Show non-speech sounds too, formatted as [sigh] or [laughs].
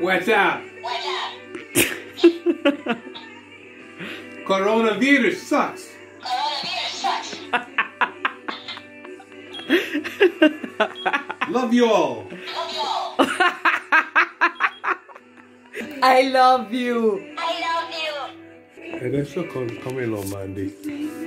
What's up? What's up? Coronavirus sucks. Coronavirus sucks. [laughs] Love you all. Love you all. I love you. I love you. Hey, that's so come, come here, little Mandy.